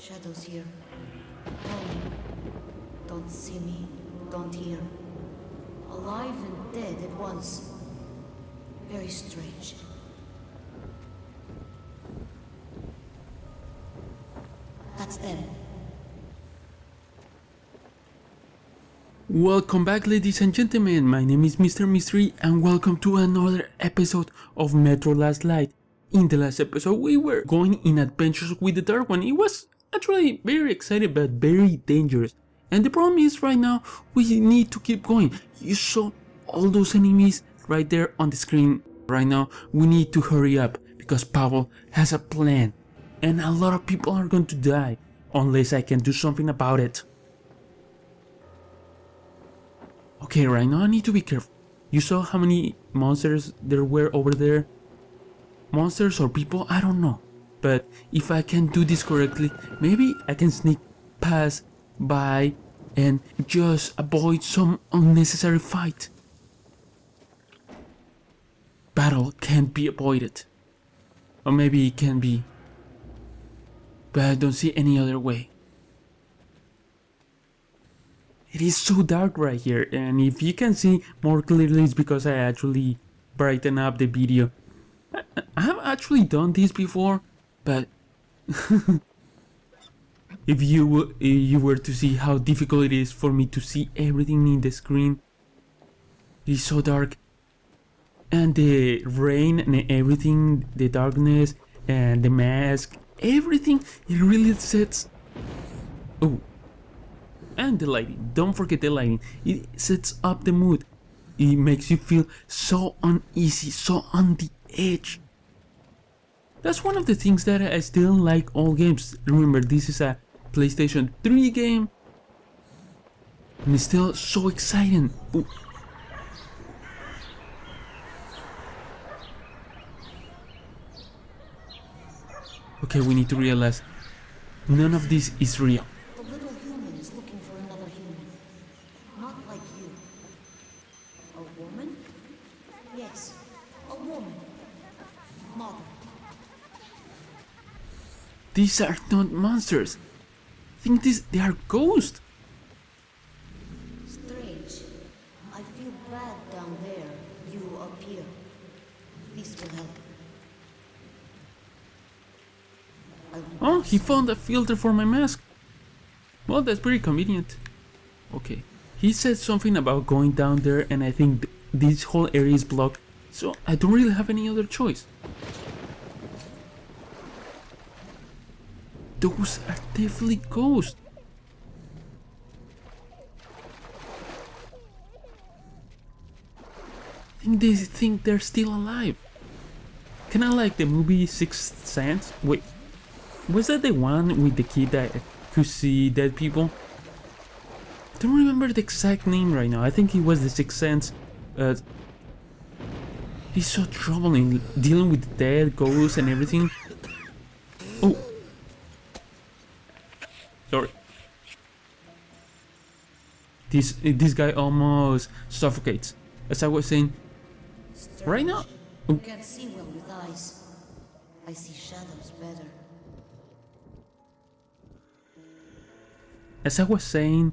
Shadows here. Don't see me, don't hear. Alive and dead at once. Very strange. That's them. Welcome back ladies and gentlemen, my name is Mr. Mystery and welcome to another episode of Metro Last Light. In the last episode we were going in adventures with the Dark One. It was actually very excited but very dangerous. And the problem is right now we need to keep going. You saw all those enemies right there on the screen. Right now we need to hurry up because Pavel has a plan. And a lot of people are going to die unless I can do something about it. Okay, right now I need to be careful. You saw how many monsters there were over there? Monsters or people? I don't know. But if I can do this correctly, maybe I can sneak past by and just avoid some unnecessary fight. Battle can't be avoided. Or maybe it can be. But I don't see any other way. It is so dark right here and if you can see more clearly it's because I actually brighten up the video. I, I have actually done this before but if you if you were to see how difficult it is for me to see everything in the screen it is so dark and the rain and everything the darkness and the mask everything it really sets oh and the lighting. Don't forget the lighting. It sets up the mood. It makes you feel so uneasy, so on the edge. That's one of the things that I still like all games. Remember, this is a PlayStation 3 game. And it's still so exciting. Ooh. Okay, we need to realize none of this is real. The little human is looking for another human. Not like you. A woman? Yes, a woman. Mother. These are not monsters. I think this they are ghosts. Strange. I feel bad down there. You up here. This will help. Oh, he found a filter for my mask. Well, that's pretty convenient. Okay. He said something about going down there and I think th this whole area is blocked. So I don't really have any other choice. Those are definitely ghosts. I think they think they're still alive. Kind of like the movie Sixth Sense. Wait, was that the one with the kid that could see dead people? I don't remember the exact name right now. I think it was the Sixth Sense. Uh, it's so troubling dealing with dead ghosts and everything. Oh, sorry. This this guy almost suffocates. As I was saying, right now. I can't see well with eyes. I see shadows better. as I was saying,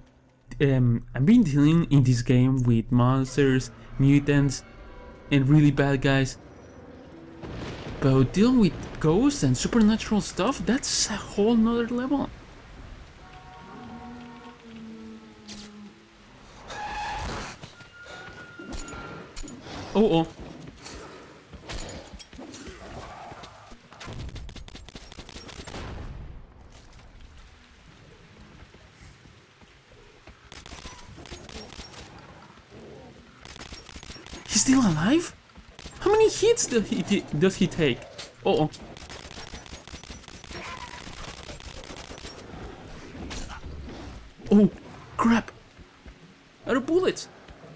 um, I've been dealing in this game with monsters, mutants, and really bad guys. But dealing with ghosts and supernatural stuff, that's a whole nother level. Oh oh. He's still alive? How many hits does he, does he take? Uh oh. Oh, crap. Of bullets.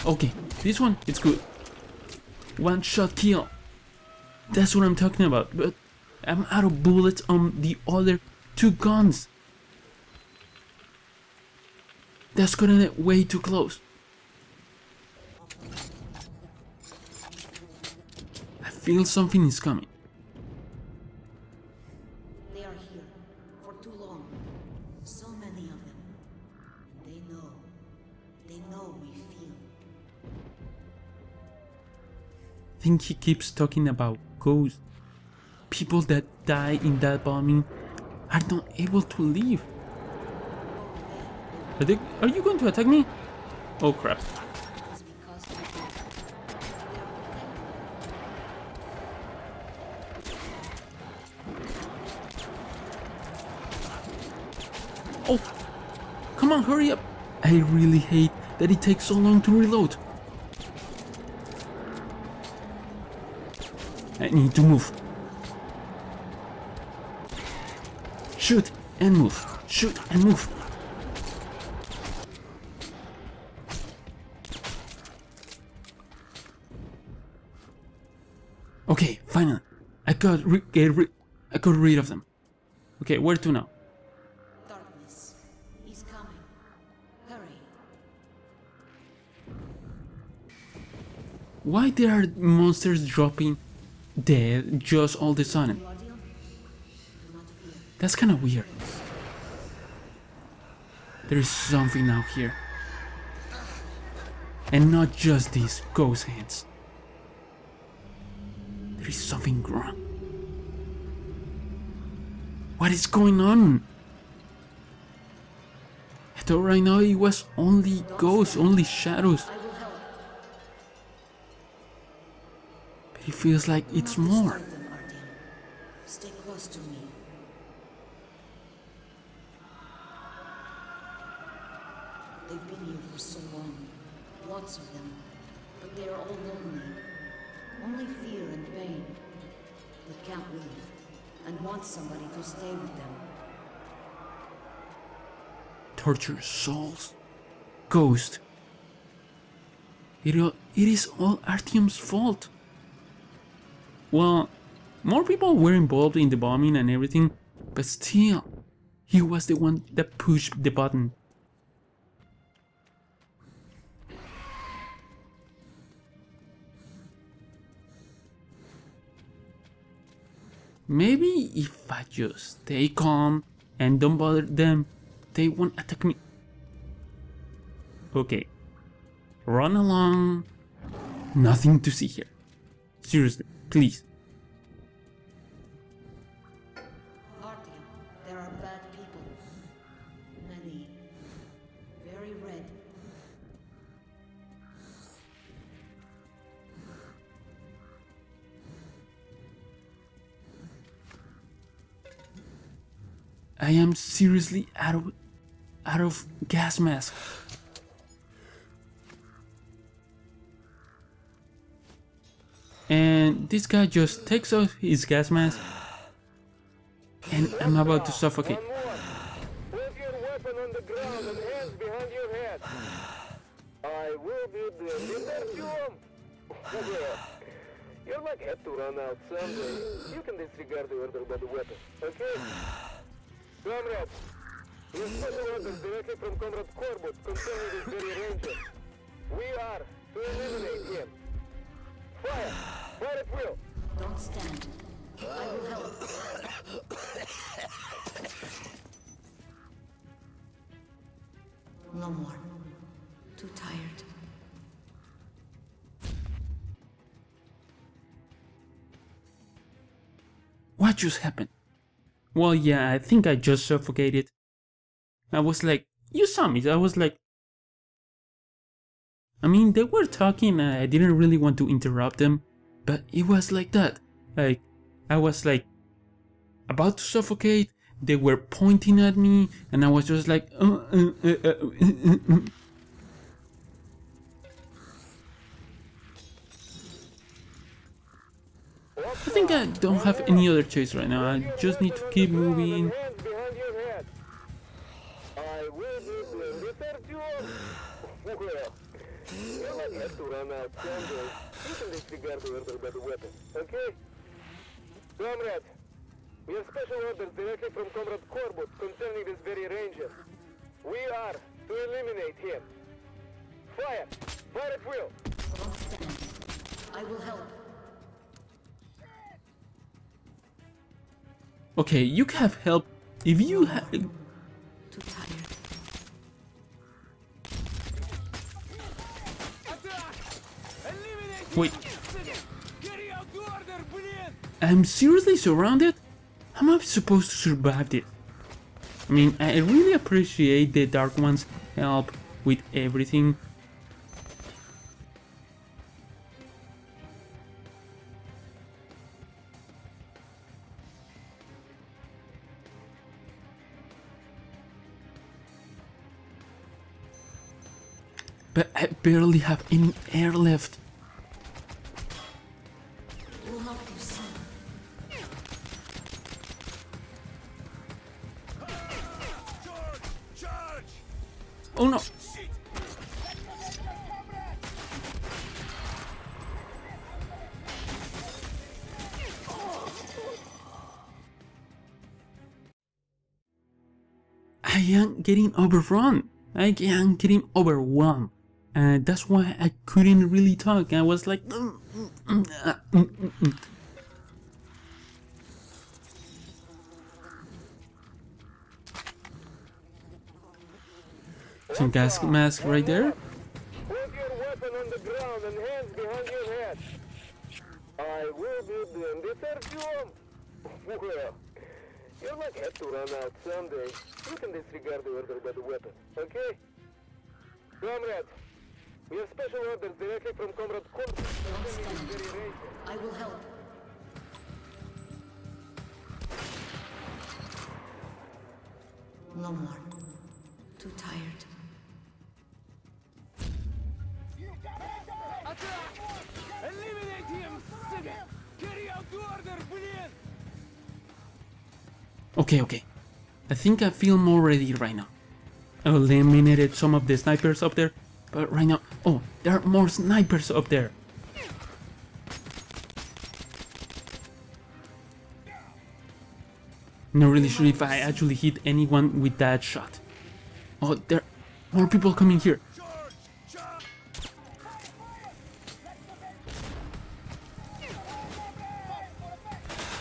Okay, this one, it's good. One shot kill. That's what I'm talking about, but I'm out of bullets on the other two guns. That's getting way too close. I feel something is coming. They are here. for too long. So many of them. They know. They know we feel. Think he keeps talking about ghosts. People that die in that bombing are not able to leave. Are, they, are you going to attack me? Oh crap. Oh! Come on, hurry up! I really hate that it takes so long to reload. I need to move. Shoot and move. Shoot and move. Okay, finally. I got get rid I got rid of them. Okay, where to now? Darkness. He's coming. Hurry. Why there are monsters dropping dead just all the sudden? That's kind of weird. There is something out here. And not just these ghost hands. There is something wrong. What is going on? I thought right now it was only ghosts, only shadows. I will help. But it feels like it's more. them, Stay close to me. They've been here for so long. Lots of them. But they are all lonely. Only fear and pain. They can't leave. And want somebody to stay with them. torture souls. Ghost. It, it is all Artyom's fault. Well, more people were involved in the bombing and everything, but still, he was the one that pushed the button. Maybe if I just stay calm and don't bother them, they won't attack me. Okay. Run along. Nothing to see here. Seriously, please. Artyom, there are bad people. Many. Very red. I am seriously out of out of gas mask. And this guy just takes off his gas mask and I'm about to suffocate. I will be to run out someday. You can disregard the order by the weapon, okay? Your special directly from Comrade Korbut concerning this very ranger. We are What just happened? Well, yeah, I think I just suffocated. I was like, you saw me. I was like, I mean, they were talking. and I didn't really want to interrupt them, but it was like that. Like, I was like about to suffocate. They were pointing at me, and I was just like, uh, uh, uh, I think I don't have any other choice right now. I just need to keep moving. Comrades, we have special orders directly from Comrade Korbut concerning this very ranger. We are to eliminate him. Fire! Fire at will! I will help. Okay, you can have help if you have... Too tired. wait, I'm seriously surrounded. How am I supposed to survive this? I mean, I really appreciate the Dark One's help with everything. Barely have any air left. Oh no! I am getting overrun. I am getting overwhelmed. And that's why I couldn't really talk. I was like, "Mm, mm, mm, ah, mm, mm, mm." some gas mask right there. The ground and hands behind your head. I will be Artyom. Well, you're like head to run out someday. You can disregard the order by the weapon, okay? Comrades, we have special orders directly from Comrade Korbut. I will help. No more. Too tired. Attack! Eliminate him, Carry out the order, Brian! Okay, okay. I think I feel more ready right now. I Eliminated some of the snipers up there, but right now oh, there are more snipers up there. Not really sure if I actually hit anyone with that shot. Oh, there are more people coming here.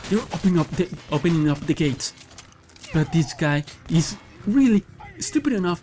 They're opening up the opening up the gates. But this guy is really stupid enough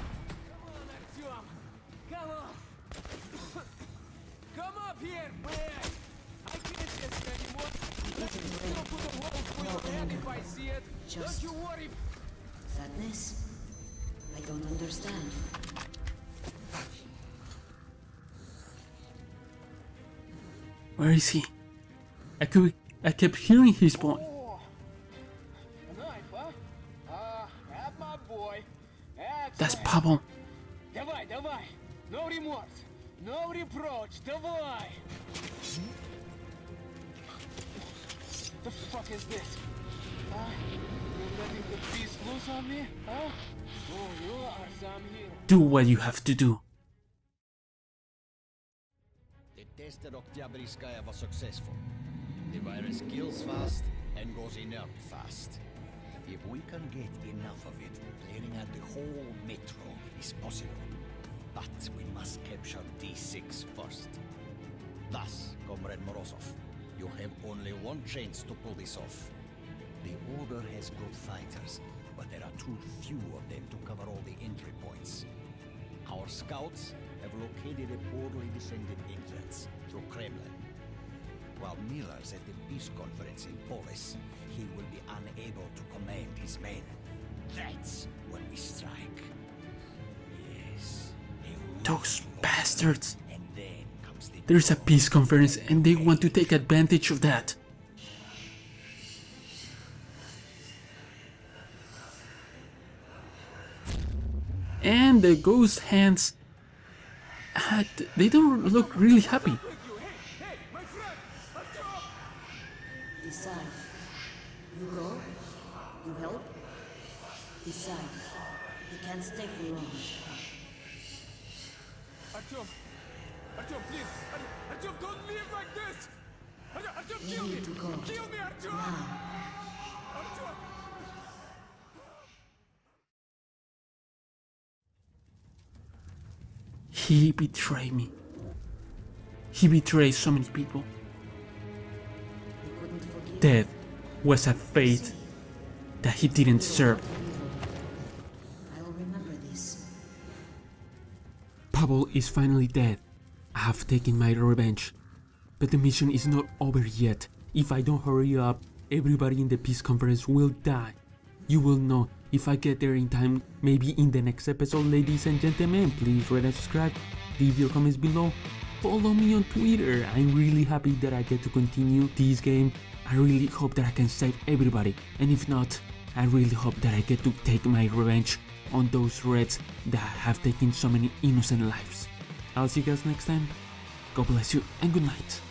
Come on, Come on! Come up here, man! I can't take it anymore. Let me still put a hole for No your head if I see it. Just- Don't you worry. Sadness? I don't understand. Where is he? I could I kept hearing his voice. Oh, huh? Ah, have my boy. That's Excellent. Pavel. Давай, давай. No remorse. No reproach. Давай. The fuck is this? Huh? You're letting the beast loose on me? Huh? Oh, you are some hero. Do what you have to do. The test at Oktyabrskaya was successful. The virus kills fast and goes inert fast. If we can get enough of it, clearing out the whole metro is possible. But we must capture D6 first. Thus, Comrade Morozov, you have only one chance to pull this off. The Order has good fighters, but there are too few of them to cover all the entry points. Our scouts have located a poorly defended entrance through Kremlin. While Miller's at the peace conference in Polis, he will be unable to command his men. That's when we strike. Those bastards. There's a peace conference and they want to take advantage of that. And the ghost hands. uh, they don't look really happy. He betrayed me. He betrayed so many people. Death was a fate that he didn't deserve. Pavel is finally dead. I have taken my revenge. But the mission is not over yet. If I don't hurry up, everybody in the peace conference will die. You will know if I get there in time, maybe in the next episode, ladies and gentlemen. Please rate and subscribe, leave your comments below. Follow me on Twitter. I'm really happy that I get to continue this game. I really hope that I can save everybody. And if not, I really hope that I get to take my revenge on those Reds that have taken so many innocent lives. I'll see you guys next time. God bless you and good night.